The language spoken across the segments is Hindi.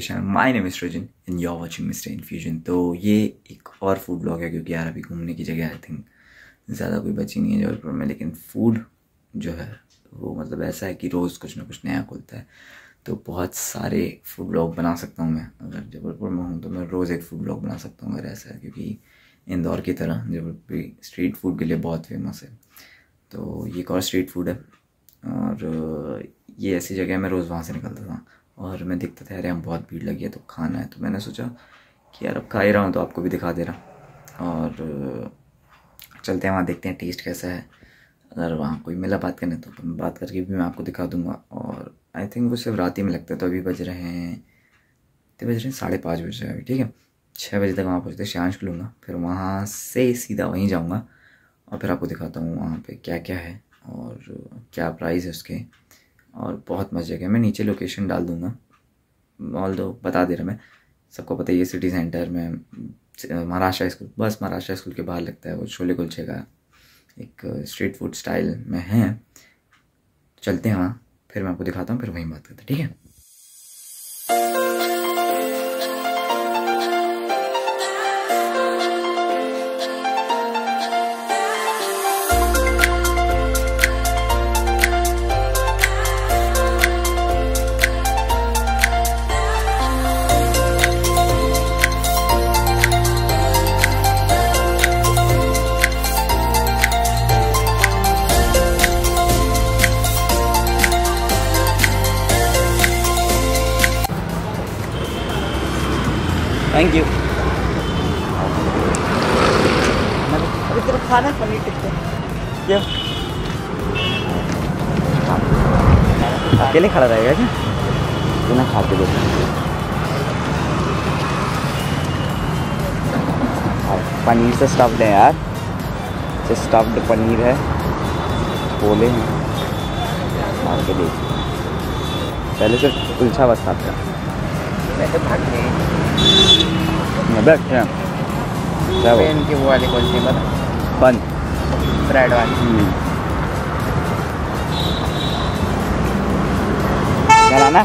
Channel my name is Rajan and you are watching mister infusion तो ये एक और फ़ूड ब्लॉग है क्योंकि यार अभी घूमने की जगह आई थिंक ज़्यादा कोई बची नहीं है जबलपुर में, लेकिन फ़ूड जो है, वो मतलब ऐसा है कि रोज़ कुछ ना कुछ नया खुलता है। तो बहुत सारे फ़ूड ब्लॉग बना सकता हूँ मैं। अगर जबलपुर में हूँ तो मैं रोज़ एक फ़ूड ब्लॉग बना सकता हूँ अगर ऐसा है, क्योंकि इंदौर की तरह जबलपुर स्ट्रीट फ़ूड के लिए बहुत फ़ेमस है। तो ये एक और स्ट्रीट फ़ूड है और ये ऐसी जगह है, मैं रोज़ वहाँ से निकलता था। और मैं देखता था, अरे, हम बहुत भीड़ लगी है तो खाना है। तो मैंने सोचा कि, यार, अब खा ही रहा हूँ तो आपको भी दिखा दे रहा और चलते हैं, वहाँ देखते हैं, टेस्ट कैसा है। अगर वहाँ कोई मिला बात करने तो बात करके भी मैं आपको दिखा दूँगा। और आई थिंक वो सिर्फ़ रात ही में लगता है तो अभी बज रहे हैं तो बज रहे हैं, साढ़े पाँच बज अभी, ठीक है? छः बजे तक वहाँ पहुँचते शांश लूँगा, फिर वहाँ से सीधा वहीं जाऊँगा और फिर आपको दिखाता हूँ वहाँ पे क्या क्या है और क्या प्राइस है उसके। और बहुत मस्त जगह मैं नीचे लोकेशन डाल दूँगा। ऑल दो बता दे रहा मैं। सबको पता ही है सिटी सेंटर में Maharashtra school bus Maharashtra school के बाहर लगता है वो छोले कुलचे का एक स्ट्रीट फ़ूड स्टाइल में है। चलते हैं वहाँ, फिर मैं आपको दिखाता हूँ, फिर वहीं बात करते ठीक है? थैंक यू अभी तेरा खाना पनीर टिक्का क्यों? अकेले खड़ा रहेगा क्या बिना खाते देखो पनीर से स्टफ्ड है यार। से स्टफ्ड पनीर है। बोले हैं। के देख। पहले सिर्फ़ कुलछा बस हैं मैं। तो बैठ क्या वो इनकी वो वाली कौन सी बता बंद। ब्रेड वाली। आना।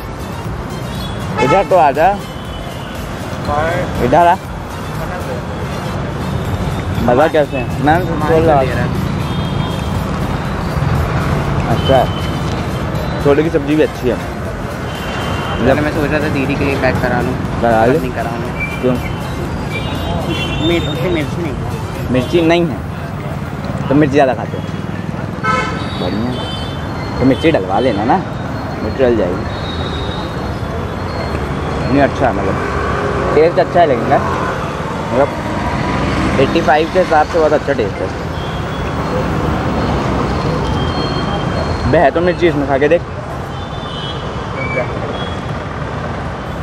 इधर तो आजा इधर आ। मज़ा कैसे है? मैं बोल रहा अच्छा। छोले की सब्ज़ी भी अच्छी है। पहले मैं सोच रहा था दीदी के लिए पैक करा लूँ। करा ले। नहीं करा लूँ क्यों? मिर्च मिर्च नहीं। मिर्ची नहीं है। तो मिर्ची ज़्यादा खाते हो। बढ़िया। तो मिर्ची डलवा लेना ना। मिर्ची डल जाएगी। नहीं अच्छा है मतलब। टेस्ट अच्छा है लेकिन मतलब एट्टी फाइव के हिसाब से बहुत अच्छा टेस्ट है। बह तो मिर्ची इसमें खा के देख।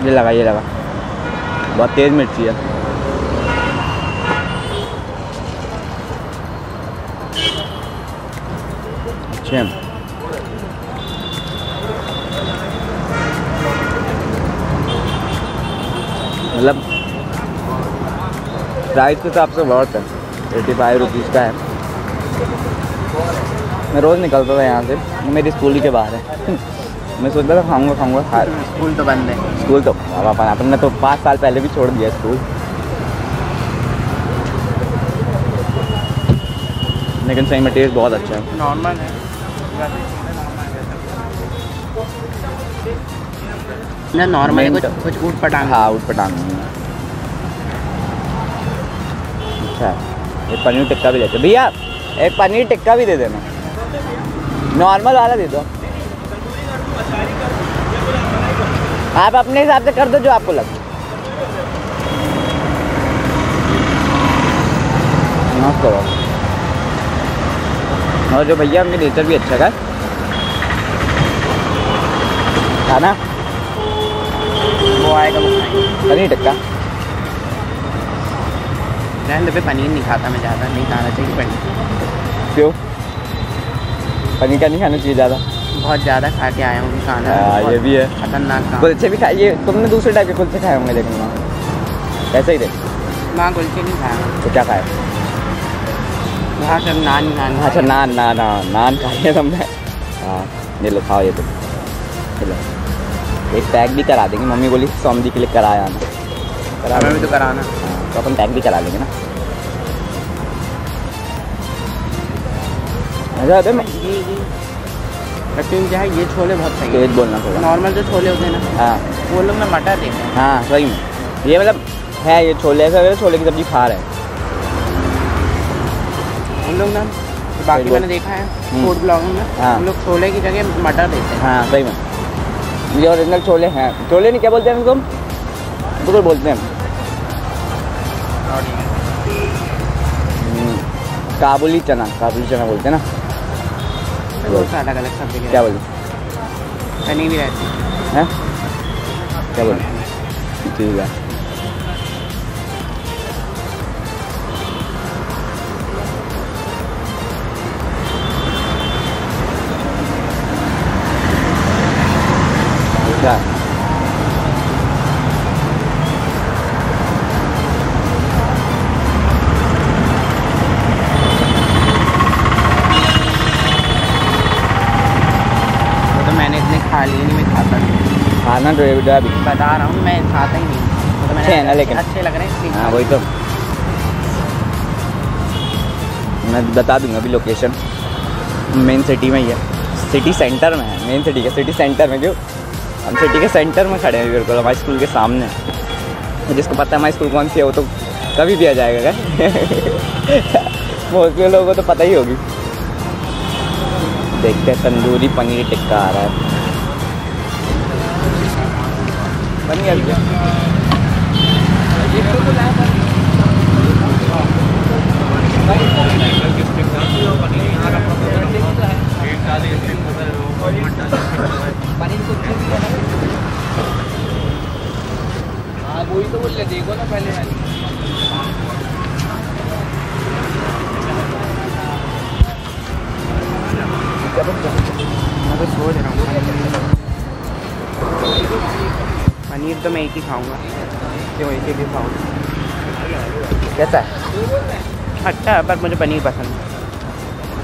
ये लगा ये लगा। बहुत तेज़ मिर्ची है। मतलब प्राइस के हिसाब से बहुत है। एटी फाइव रुपीज़ का है। मैं रोज़ निकलता था यहाँ से। मेरी स्कूल के बाहर है। मैं सोचता था खाऊँगा खाऊँगा खा स्कूल तो बंद है। स्कूल तो अब अपन ने तो पाँच साल पहले भी छोड़ दिया स्कूल। लेकिन सही में टेस्ट बहुत अच्छा है। नॉर्मल है। ना नॉर्मल है कुछ कुछ ऊट पटांग। हाँ उठ पटांग। अच्छा एक पनीर टिक्का भी लेते भैया एक पनीर टिक्का भी दे देना। नॉर्मल वाला दे दो। आप अपने हिसाब से कर दो जो आपको लगे। करो और जो भैया उनके नेचर भी अच्छा है खाना? वो आएगा वो खाएँगे। पनीर टिक्का। रहने पे पनीर नहीं खाता मैं ज़्यादा नहीं खाना चाहिए पनीर। क्यों? पनीर का नहीं खाना चाहिए ज़्यादा? बहुत ज़्यादा खा के आया हूँ खाना। हाँ, ये भी है। खतरनाक कुलचे भी खाइए तुमने दूसरे टाइप के कुलचे खाए होंगे लेकिन वहाँ ऐसे ही थे वहाँ कुलचे नहीं खाया तो क्या खाए? वहाँ सब नान नान अच्छा नान नान हाँ नान खाइए तुमने। हाँ ये लो खाओ ये तुम ये लो। एक पैक भी करा देंगे। मम्मी बोली सौमदी के लिए कराया आना करा हमें भी। तो कराना। हाँ, तो अपन पैक भी करा लेंगे ना। आता है मैं जी लेकिन क्या है ये छोले बहुत सही तेज है। बोलना थोड़ा नॉर्मल जो छोले होते हैं ना हाँ। वो लोग में मटर देते हैं। हाँ सही में ये मतलब है ये छोले ऐसा है छोले की सब्ज़ी खा रहे हैं। उन लोग ना बाकी मैंने देखा है हम्म। फ़ूड ब्लॉगिंग में हाँ। उन लोग छोले की जगह मटर देते हैं। हाँ सही में। ये ओरिजिनल छोले हैं। छोले नहीं क्या बोलते हैं इनको बिल्कुल बोलते हैं। हम्म, काबुली चना काबुली चना बोलते हैं ना। बहुत सा अलग अलग सब्ज़ी क्या के बोलते पनीर भी रहती है हैं क्या बोलते ठीक है क्या खाना तो अभी बता रहा हूँ मैं खाता ही नहीं। तो अच्छे हैं ना लेकिन। अच्छे लग रहे हैं हाँ वही तो। मैं बता दूँगा अभी लोकेशन मेन सिटी में ही है। सिटी सेंटर में है मेन सिटी के सिटी सेंटर में क्यों? हम सिटी के सेंटर में खड़े हैं बिल्कुल हमारे स्कूल के सामने। जिसको पता है हमारी स्कूल कौन सी है वो तो कभी भी आ जाएगा क्या? मोस्टली लोगों को तो पता ही होगी। देखते हैं तंदूरी पनीर टिक्का आ रहा है। बन गया वही तो बोल रहे देखो ना पहले मैं तो सोच रहा हूँ। पनीर तो मैं एक ही खाऊँगा। क्यों एक ही खाऊँगा कैसा है? अच्छा है पर मुझे पनीर पसंद है।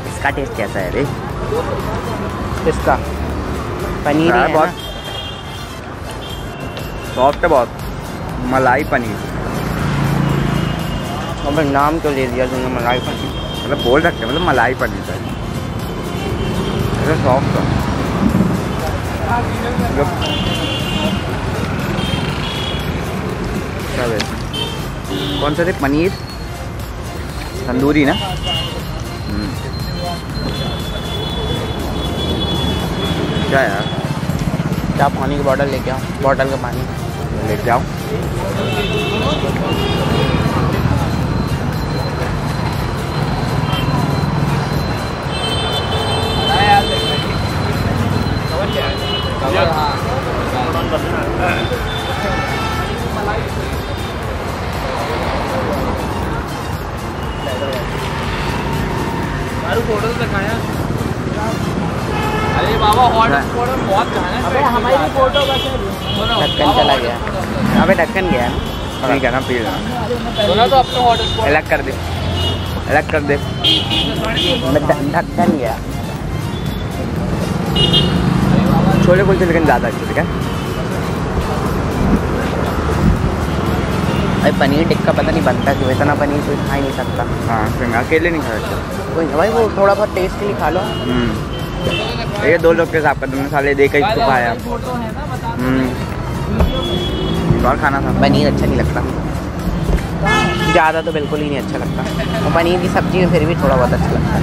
इसका टेस्ट कैसा है रे? इसका? पनीर है बहुत। सॉफ्ट है बहुत। मलाई पनीर। अब नाम क्यों ले दिया तुमने मलाई पनीर? मतलब बोल सकते हैं मतलब मलाई पनीर है सॉफ्ट है क्या है कौन सा थे पनीर तंदूरी ना। क्या यार क्या पानी की बॉटल लेके आओ? बॉटल का पानी। लेके आओ। अरे बाबा हॉटस्पॉट में बहुत गाना हमारी फ़ोटो ढक्कन चला गया। अबे ढक्कन गया ना। ठीक है ना पी लेना तो अपने अलग कर दे। अलग कर दे। मैं ढक्कन गया। छोले कुलचे लेकिन ज़्यादा अच्छे थे क्या? पनीर टिक्का पता नहीं बनता क्यों इतना पनीर कोई खा ही नहीं सकता। हाँ फिर मैं अकेले नहीं खा सकता कोई भाई वो थोड़ा बहुत टेस्ट के लिए खा लो। हम्म। ये दो लोग के हिसाब का तुमने साले देखा ही तो खाया। है हम्म। और खाना था। पनीर अच्छा नहीं लगता। ज़्यादा तो बिल्कुल ही नहीं अच्छा लगता। और पनीर की सब्ज़ी में फिर भी थोड़ा बहुत अच्छा लगता है।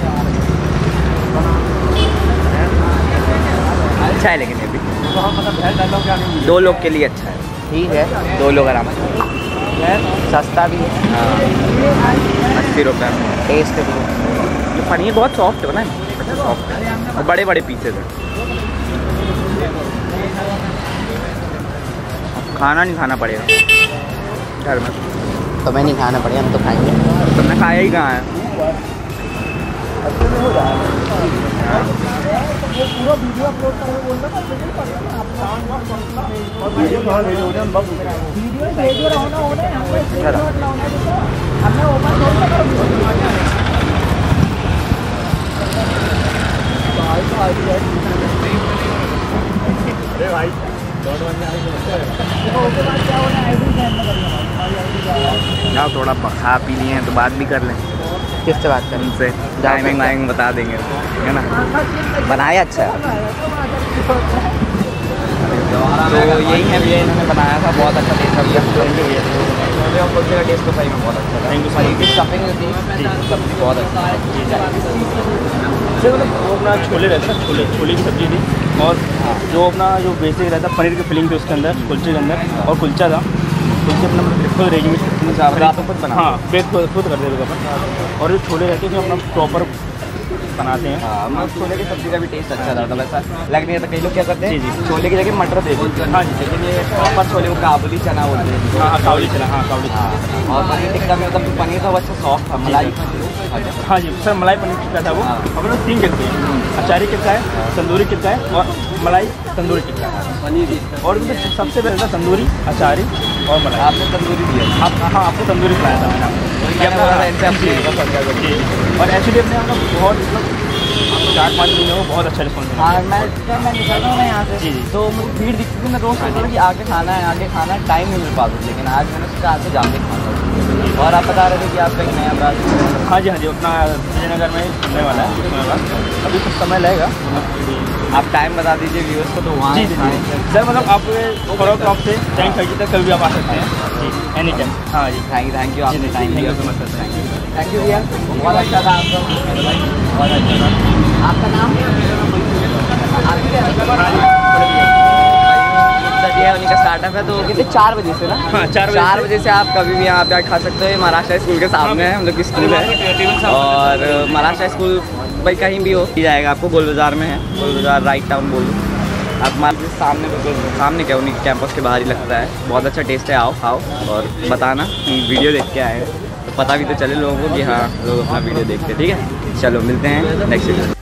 अच्छा है लेकिन ये भी। दो लोग के लिए अच्छा है। ठीक है। दो लोग आराम से। सस्ता भी है। हाँ अस्सी रुपये टेस्ट भी है तो पनीर बहुत सॉफ्ट है ना। सॉफ्ट है। और बड़े बड़े पीसेज हैं खाना नहीं खाना पड़ेगा। घर में। तो मैं नहीं खाना पड़ेगा हम तो खाएँगे। तुमने खाया ही कहाँ है? जाओ थोड़ा खा पी लिए हैं तो बात भी कर लें। किससे बात करें? उनसे। टाइमिंग तो वाइमिंग बता देंगे है ना? हाँ, हाँ, बनाया अच्छा तो यही है भैया इन्होंने बनाया था बहुत अच्छा टेस्ट था भैया। थैंक यू भैया। का टेस्ट तो सही में बहुत अच्छा था। स्टफिंग सब्ज़ी बहुत अच्छा सर मतलब वो अपना छोले रहते ना छोले छोले की सब्ज़ी थी। और जो अपना जो बेसिक रहता पनीर की फिलिंग थी उसके अंदर कुलचे के अंदर और कुलचा था। कुलचे अपना मतलब खुद रेडीमेड हाँ खुद कर अपन। और जो छोले रहते हैं अपना प्रॉपर बनाते हैं। हाँ मतलब छोले की सब्ज़ी का भी टेस्ट अच्छा था वैसा लग नहीं था। कई लोग क्या करते हैं। छोले की जगह मटर दे देते हैं। हाँ जी। लेकिन ये प्रॉपर छोले को काबुली चना बोलते हैं। हाँ हाँ कावली चला हाँ कावली चना। हाँ और पनीर टिक्का में मतलब पनीर तो अच्छा सॉफ्ट था मलाई। हाँ जी सर मलाई पनीर टिक्का था वो। हाँ। अपने तीन टिक्के हैं। अचारी टिक्का है तंदूरी टिक्का है और मलाई तंदूरी टिक्का है। पनीर और उसमें सबसे पहले था तंदूरी अचारी और मलाई। आपने तंदूरी दिया। आप हाँ आपको तंदूरी खिलाया था मैंने ये आपको। अपना इनसे जी और एक्चुअली अपने यहाँ बहुत मतलब चार पाँच महीने में बहुत अच्छा रिस्पॉन्स हाँ। मैं जब मैं निकल रहा हूँ ना यहाँ से जी, जी। तो मुझे भीड़ दिखती थी मैं रोज सोचता था कि आके खाना है आके खाना है टाइम नहीं मिल पाता लेकिन आज मैंने सोचा आज से जाके खाना और आप बता रहे थे कि आप कहीं नया ब्रांच हाँ। जी हाँ जी अपना विजयनगर में खुलने वाला है अभी कुछ समय लगेगा। आप टाइम बता दीजिए व्यूअर्स को तो वहाँ सर मतलब आप फोर ओ क्लॉक से टेन थर्टी तक कभी भी आप आ सकते हैं। एनी टाइम हाँ जी. थैंक यू थैंक यू आपने time thank you so much sir thank you thank you भैया. बहुत अच्छा था आपका. बहुत अच्छा था. आपका नाम? स्टार्टअप है तो कितने? चार बजे से ना? हाँ, चार बजे चार से। बजे से आप कभी भी यहाँ पे खा सकते हो. महाराष्ट्र स्कूल के सामने है हम लोग की स्कूल है। और महाराष्ट्र स्कूल भाई कहीं भी हो जाएगा आपको गोल बाज़ार में है। गोल बाज़ार राइट टाउन बोल आप सामने बिल्कुल सामने क्या, उन्हीं कैंपस के बाहर ही लगता है। बहुत अच्छा टेस्ट है, आओ, खाओ और बताना कि वीडियो देख के आए। तो पता भी तो चले लोगों को कि हाँ लोग अपना वीडियो देखते ठीक है? चलो, मिलते हैं नेक्स्ट वीडियो